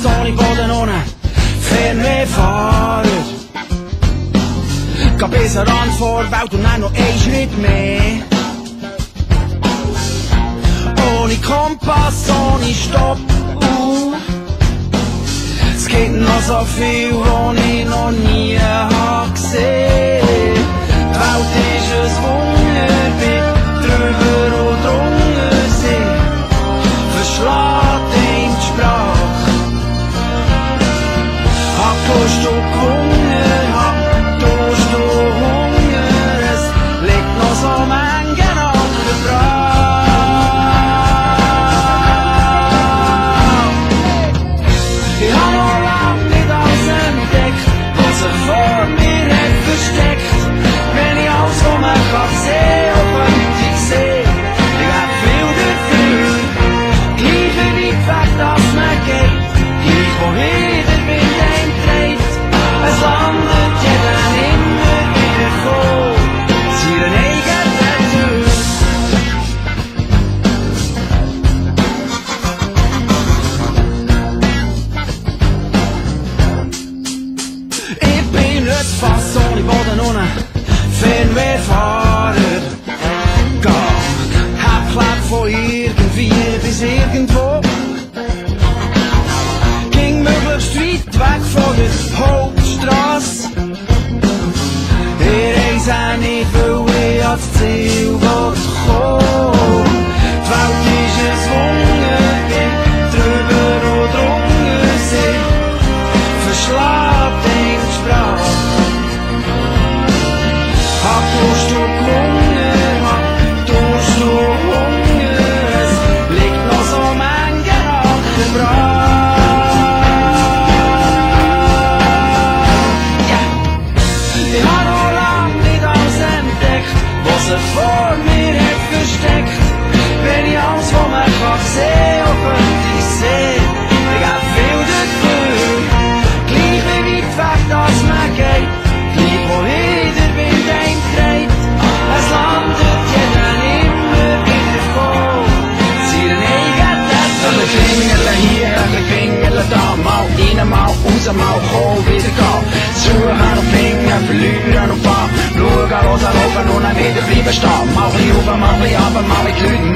Platz ohne Boden, ohne Fernwehfahrer. Geh besser an Welt und dann noch einen Schritt mehr. Ohne Kompass, ohne Stopp. Es gibt noch so viel, was ich noch nie gesehen habe. back for this whole ze voor mir heeft versteckt. Wenn ich alles von mir kann sehen, auf ich sehe, ich hab viel dafür. Gleich wie weit weg das man geht, gleich wo jeder mit dem dreht. Es landet jeden immer wieder voll, seinen Test van de klingeln hier, alle klingel da, mal rein, mal raus, mal kohl, wieder gehen. Zuhören, Finger. you